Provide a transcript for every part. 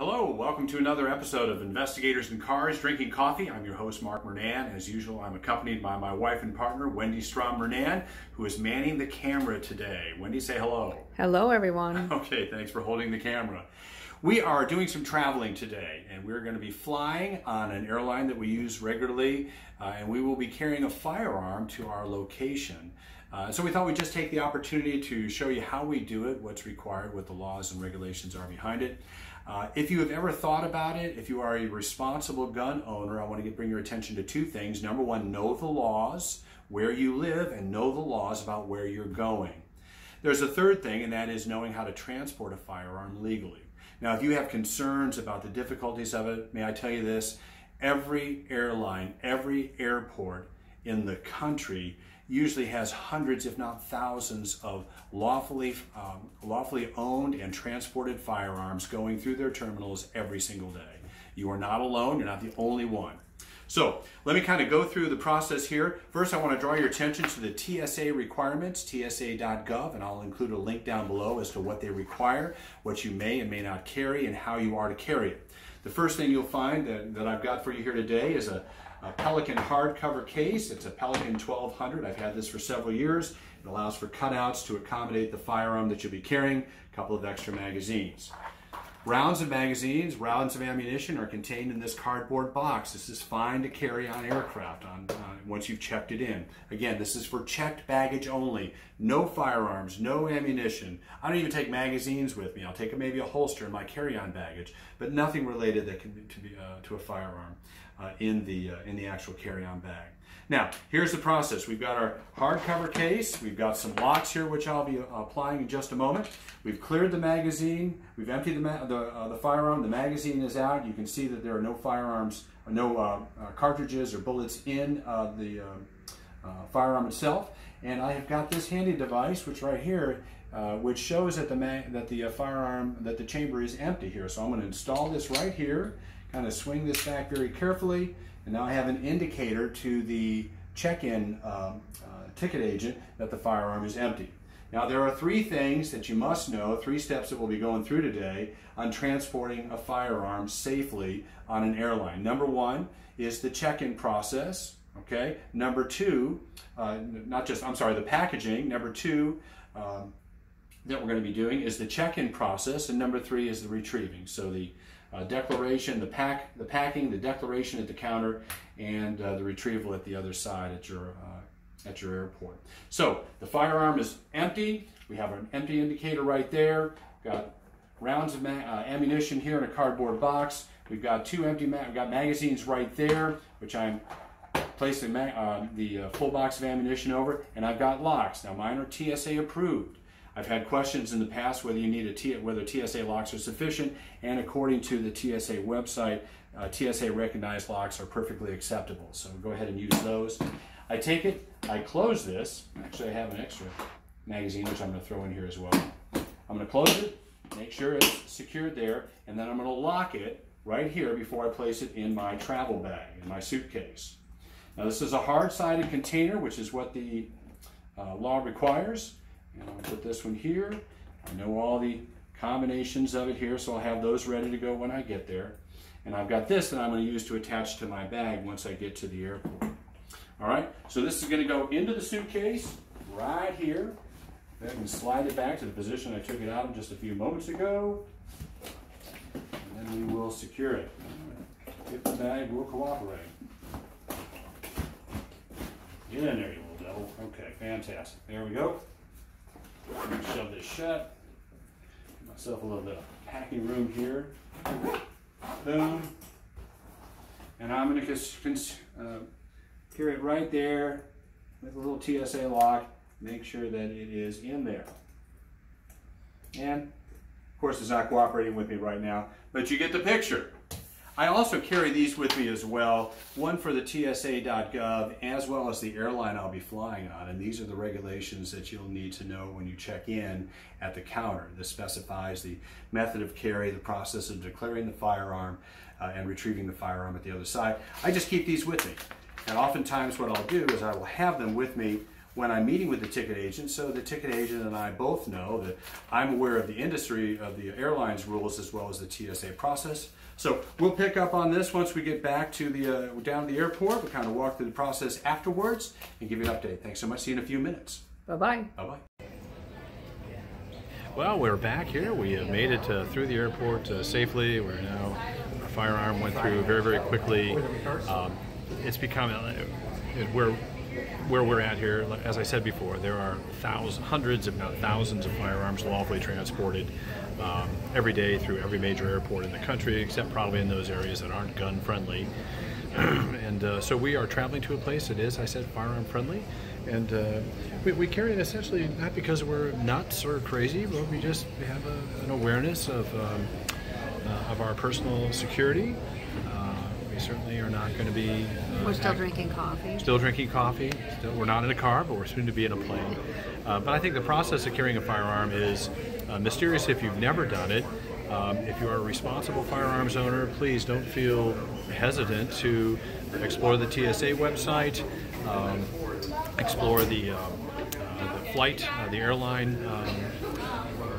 Hello, welcome to another episode of Investigators in Cars Drinking Coffee. I'm your host, Mark Murnan. As usual, I'm accompanied by my wife and partner, Wendy Strom Murnan, who is manning the camera today. Wendy, say hello. Hello, everyone. Okay, thanks for holding the camera. We are doing some traveling today, and we're going to be flying on an airline that we use regularly, uh, and we will be carrying a firearm to our location. Uh, so we thought we'd just take the opportunity to show you how we do it, what's required, what the laws and regulations are behind it. Uh, if you have ever thought about it, if you are a responsible gun owner, I want to get, bring your attention to two things. Number one, know the laws where you live and know the laws about where you're going. There's a third thing, and that is knowing how to transport a firearm legally. Now, if you have concerns about the difficulties of it, may I tell you this? Every airline, every airport in the country usually has hundreds, if not thousands, of lawfully, um, lawfully owned and transported firearms going through their terminals every single day. You are not alone, you're not the only one. So let me kind of go through the process here. First, I want to draw your attention to the TSA requirements, tsa.gov, and I'll include a link down below as to what they require, what you may and may not carry, and how you are to carry it. The first thing you'll find that, that I've got for you here today is a, a Pelican hardcover case. It's a Pelican 1200. I've had this for several years. It allows for cutouts to accommodate the firearm that you'll be carrying, a couple of extra magazines. Rounds of magazines, rounds of ammunition are contained in this cardboard box. This is fine to carry on aircraft on, uh, once you've checked it in. Again, this is for checked baggage only. No firearms, no ammunition. I don't even take magazines with me. I'll take maybe a holster in my carry-on baggage, but nothing related that can be, to, be, uh, to a firearm uh, in, the, uh, in the actual carry-on bag. Now, here's the process. We've got our hardcover case. We've got some locks here, which I'll be uh, applying in just a moment. We've cleared the magazine. We've emptied the, the, uh, the, firearm. The magazine is out. You can see that there are no firearms, no uh, uh, cartridges or bullets in uh, the firearm itself. And I have got this handy device, which right here, which shows that the that the firearm, that the chamber is empty here. So I'm going to install this right here, kind of swing this back very carefully. And now I have an indicator to the check-in um, uh, ticket agent that the firearm is empty. Now there are three things that you must know, three steps that we'll be going through today on transporting a firearm safely on an airline. Number one is the check-in process, okay? Number two, uh, not just, I'm sorry, the packaging. Number two, um, that we're going to be doing is the check-in process, and number three is the retrieving. So the uh, declaration, the pack, the packing, the declaration at the counter, and uh, the retrieval at the other side at your uh, at your airport. So the firearm is empty. We have an empty indicator right there. Got rounds of uh, ammunition here in a cardboard box. We've got two empty. we've got magazines right there, which I'm placing uh, the uh, full box of ammunition over, and I've got locks. Now mine are TSA approved. I've had questions in the past whether you need a T, whether TSA locks are sufficient, and according to the TSA website, uh, TSA recognized locks are perfectly acceptable. So go ahead and use those. I take it, I close this. Actually, I have an extra magazine which I'm going to throw in here as well. I'm going to close it, make sure it's secured there, and then I'm going to lock it right here before I place it in my travel bag, in my suitcase. Now this is a hard-sided container, which is what the uh, law requires. And I'll put this one here. I know all the combinations of it here, so I'll have those ready to go when I get there. And I've got this that I'm going to use to attach to my bag once I get to the airport. All right, so this is going to go into the suitcase right here. I can slide it back to the position I took it out of just a few moments ago. And then we will secure it. If the bag will cooperate. Get in there, you little devil. Okay, fantastic. There we go shove this shut. Give myself a little bit of packing room here. Boom. And I'm to uh, carry it right there with a little TSA lock. Make sure that it is in there. And of course, it's not cooperating with me right now, but you get the picture. I also carry these with me as well, one for the TSA.gov as well as the airline I'll be flying on. And these are the regulations that you'll need to know when you check in at the counter. This specifies the method of carry, the process of declaring the firearm, uh, and retrieving the firearm at the other side. I just keep these with me. And oftentimes what I'll do is I will have them with me when I'm meeting with the ticket agent, so the ticket agent and I both know that I'm aware of the industry, of the airline's rules, as well as the TSA process. So we'll pick up on this once we get back to the uh, down to the airport. We'll kind of walk through the process afterwards and give you an update. Thanks so much. See you in a few minutes. Bye-bye. Bye-bye. Well, we're back here. We have made it uh, through the airport uh, safely. We're now, our firearm went through very, very quickly. Um, it's become, uh, where, where we're at here, as I said before, there are thousands, hundreds, if not thousands of firearms lawfully transported um, every day through every major airport in the country, except probably in those areas that aren't gun friendly. and uh, so we are traveling to a place that is, I said, firearm friendly. And uh, we, we, carry it essentially not because we're nuts or crazy, but we just have a, an awareness of, um, uh, of our personal security. Uh, certainly are not going to be. Uh, we're still drinking coffee. Still drinking coffee. Still, we're not in a car, but we're soon to be in a plane. Uh, but I think the process of carrying a firearm is mysterious if you've never done it. Um, if you are a responsible firearms owner, please don't feel hesitant to explore the TSA website, um, explore the, um, uh, the flight, uh, the airline, um,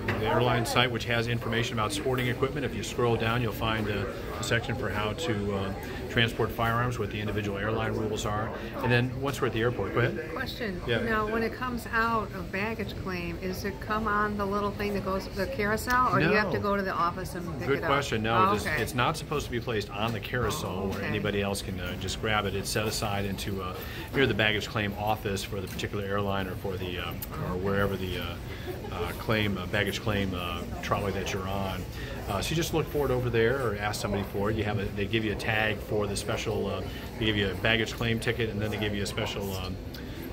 the airline site, which has information about sporting equipment. If you scroll down, you'll find a, a section for how to uh, transport firearms, what the individual airline rules are. And then once we're at the airport, go ahead. Question. Yeah. Now, when it comes out of baggage claim, is it come on the little thing that goes the carousel, or no. do you have to go to the office and pick Good it up? Good question. No, oh, okay. it's not supposed to be placed on the carousel oh, okay. where anybody else can uh, just grab it. It's set aside into uh, near the baggage claim office for the particular airline or for the um, or wherever the uh, uh claim uh, baggage claim uh, trolley that you're on. so you just look for it over there or ask somebody for it. You have a, they give you a tag for the special they give you a baggage claim ticket, and then they give you a special um,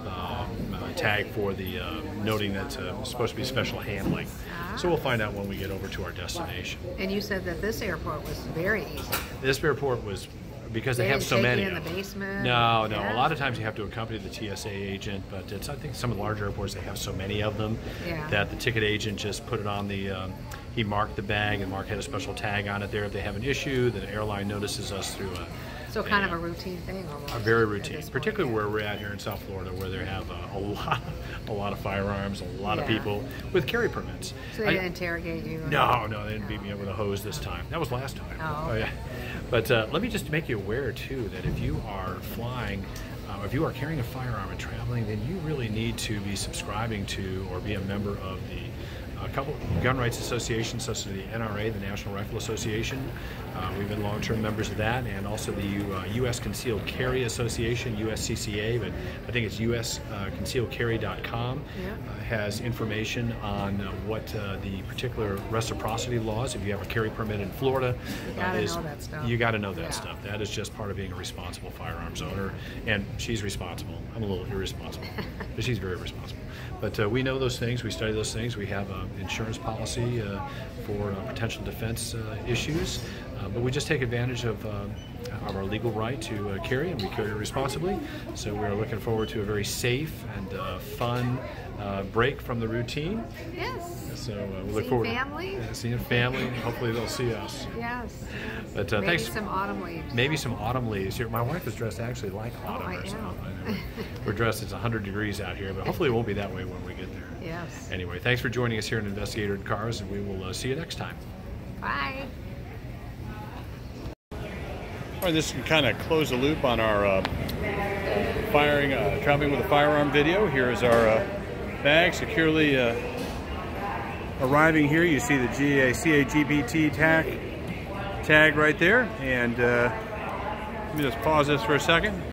uh, tag for the uh, noting that's uh, supposed to be special handling. So we'll find out when we get over to our destination. And you said that this airport was very easy. This airport was because they, they have so many. in the basement. No, no. Yeah. A lot of times you have to accompany the TSA agent, but it's I think some of the larger airports they have so many of them yeah. that the ticket agent just put it on the. Um, he marked the bag, and Mark had a special tag on it there. If they have an issue, the airline notices us through a so kind of a routine thing almost. A very routine, particularly where we're at here in South Florida, where they have a, a lot, a lot of firearms, a lot yeah. of people with carry permits. So they I, interrogate you? No, no, they didn't beat me up with a hose this time. That was last time. Oh, oh yeah. But uh, let me just make you aware too that if you are flying. Uh, if you are carrying a firearm and traveling, then you really need to be subscribing to or be a member of the a couple gun rights associations such as the NRA, the National Rifle Association. Uh, we've been long-term members of that, and also the U, uh, U.S. Concealed Carry Association, USCCA, but I think it's usconcealedcarry.com, yeah. uh, has information on uh, what uh, the particular reciprocity laws, if you have a carry permit in Florida, you gotta is, know that stuff. You got to know that yeah. stuff. That is just part of being a responsible firearms owner, and she's responsible. I'm a little irresponsible, but she's very responsible. But uh, we know those things. We study those things. We have an insurance policy uh, for uh, potential defense uh, issues. Uh, but we just take advantage of, uh, of our legal right to carry, and we carry responsibly. So we are looking forward to a very safe and fun break from the routine. Yes. So uh, we look forward family. to seeing family. Hopefully they'll see us. Yes. But uh, maybe thanks. some autumn leaves. Maybe some autumn leaves here. My wife is dressed actually like oh, autumn oh, herself. We're dressed. It's 100 degrees out here, but hopefully it won't be that way when we get there. Yes. Anyway, thanks for joining us here in Investigator in Cars, and we will uh, see you next time. Bye. All right, this can kind of close the loop on our uh, firing, uh, traveling with a firearm video. Here is our uh, bag securely uh, arriving here. You see the GA CAGBT tag, tag right there. And uh, let me just pause this for a second.